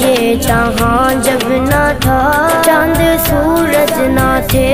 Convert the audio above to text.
ये जहाँ जब ना था चाँद सूरज ना थे